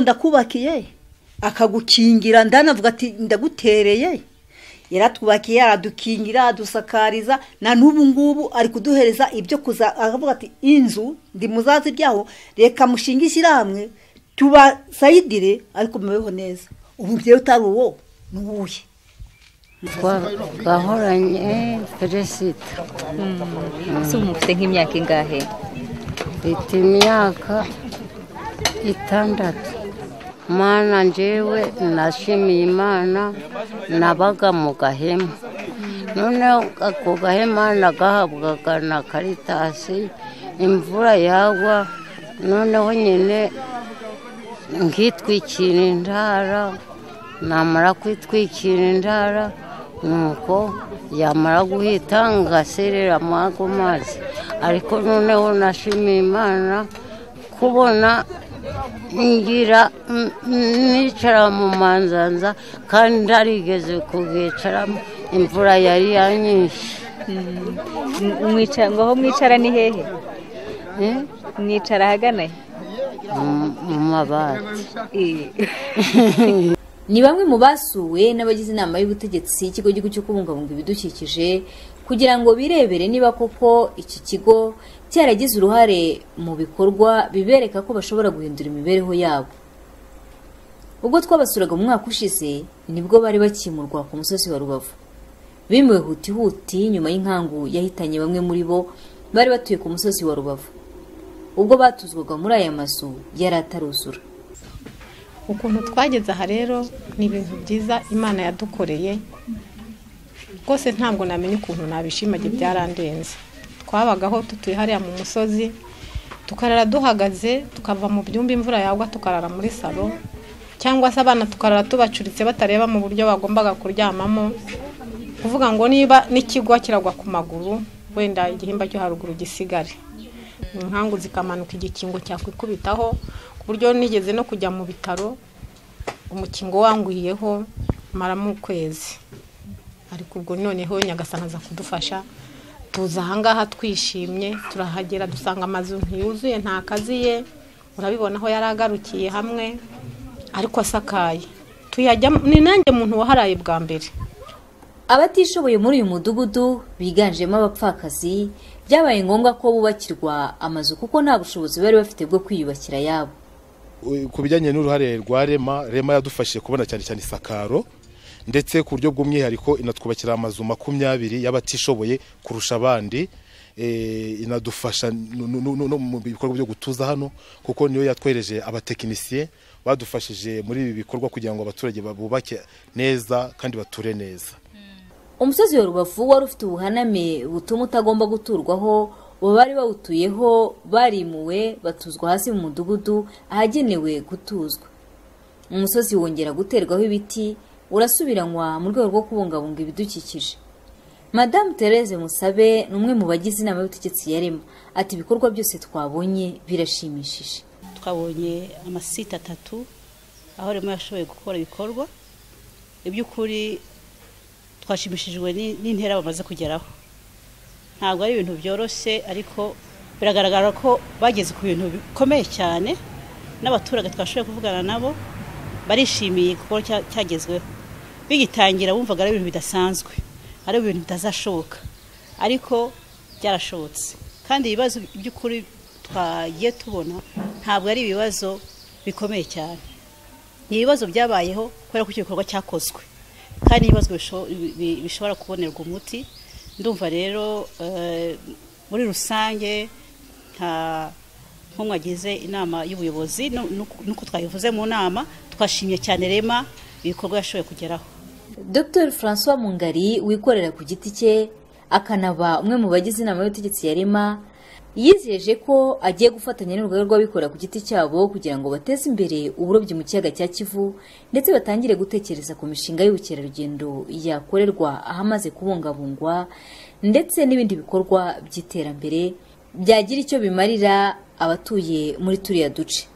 ndakubakiye akagukingira ndanavuga ati ndagutereye. Yaratwubakiye aradukingira adusakariza. Na n'ubu ngubu ari kuduhereza ibyo kuza akavuga ati inzu ndi muzazi ryaho reka mushinge ishyirahamwe tubasayidire. Ariko mubeho neza. Umubyeyi utari uwo? Ni uwuhe? Twahoranye peresida ese ubu mufite nk'imyaka ingahe? Mfite imyaka itandatu. Mana njyewe nashimiye imana nabaga mu gahema. Noneho ako gahema nagahabwaga na karitasi imvura yagwa noneho nyine nkitwikira intara namara kwitwikira intara nuko yamara guhita ngaserera ago mazi. Ariko noneho nashimiye imana kubona ngira nicara mu manzanza kandi ntarigeze kuhicaramo imvura yari yanyinshi. Ngo aho mwicara ni hehe? Mwicara ahagana mu mabati. ni bamwe mu basuwe n'abagize inama y'ubutegetsi y'ikigo gihugu cyo kubungabunga ibidukikije kugira ngo birebere niba koko iki kigo cyaragize uruhare mu bikorwa bibereka ko bashobora guhindura imibereho yabo. Ubwo twabasuraga mu mwaka ushize ni bwo bari bakimurwa ku musozi wa rubavu. Bimuwe huti huti nyuma y'inkangu yahitanye bamwe muri bo bari batuye ku musozi wa rubavu. Ubwo batuzwaga muri aya mazu yari ataruzura. Ukuntu twageze aha rero ni ibintu byiza imana yadukoreye. Rwose ntabwo namenya ukuntu nabishimage byarandenze. Twabagaho dutuye hariya mu musozi tukarara duhagaze tukava mu byumba imvura yagwa tukarara muri salo cyangwa se abana tukarara tubacuritse batareba mu buryo bagombaga kuryamamo. Kuvuga ngo niba n'ikigwa kiragwa ku maguru wenda igihimba cyo haruguru gisigare. Inkangu zikamanuka igikingo cyakwikubitaho ku buryo nigeze no kujya mu bitaro umukingo wangwiyeho maramo ukwezi. Ariko ubwo noneho nyagasana aza kudufasha tuza ahangaha twishimye turahagera dusanga amazu ntiyuzuye ntakaziye urabibona aho yari agarukiye hamwe ariko asakaye. Ni nanjye muntu waharaye bwa mbere. Abatishoboye muri uyu mudugudu biganjemo abapfakazi byabaye ngombwa ko bubakirwa amazu kuko nta bushobozi bari bafite bwo kwiyubakira ayabo ku bijyanye n'uruhare rwa rema rema yadufashije kubona cyane cyane isakaro ndetse ku buryo bw'umwihariko inatwubakira amazu makumyabiri y'abatishoboye kurusha abandi inadufasha no mu bikorwa byo gutuza hano kuko niyo yatwereje abatekinisiye badufashije muri ibi bikorwa kugira ngo abaturage bubake neza kandi bature neza. Umusozi wa rubavu wari ufite ubuhaname butuma utagomba guturwaho bari bawutuyeho barimuwe batuzwa hasi mu mudugudu ahagenewe gutuzwa. Umusozi wongera guterwaho ibiti urasubiranywa mu rwego rwo kubungabunga ibidukikije. Madamu Therese musabe ni umwe mu bagize inama y'ubutegetsi ya rema. Ati ibikorwa byose twabonye birashimishije. Twabonye amasite atatu aho rema yashoboye gukora ibikorwa. Iby'ukuri twashimishijwe n'intera bamaze kugeraho. Ntabwo ari ibintu byoroshye ariko biragaragara ko bageze ku bintu bikomeye cyane n'abaturage twashoboye kuvugana nabo barishimiye kuko cyagezweho. Bigitangira bumvaga ari ibintu bidasanzwe ari ibintu bitazashoboka ariko byarashobotse. Kandi ibibazo by'ukuri twagiye tubona ntabwo ari ibibazo bikomeye cyane. Ni ibibazo byabayeho kubera ko icyo gikorwa cyakozwe. Kandi ibibazo bishobora kubonerwa umuti. Ndumva rero muri rusange nk'umwagize inama y'ubuyobozi nuko twayivuze mu nama twashimye cyane rema ibikorwa yashoboye kugeraho. Dr francois mungari wikorera ku giti cye akanaba umwe mu bagize inama y'ubutegetsi ya rema yizeje ko agiye gufatanya n'urugaga rw'abikorera ku giti cyabo kugira ngo bateze imbere uburobyi mu kiyaga cya kivu ndetse batangire gutekereza ku mishinga y'ubukerarugendo yakorerwa ahamaze kubungabungwa ndetse n'ibindi bikorwa by'iterambere byagira icyo bimarira abatuye muri turiya duce.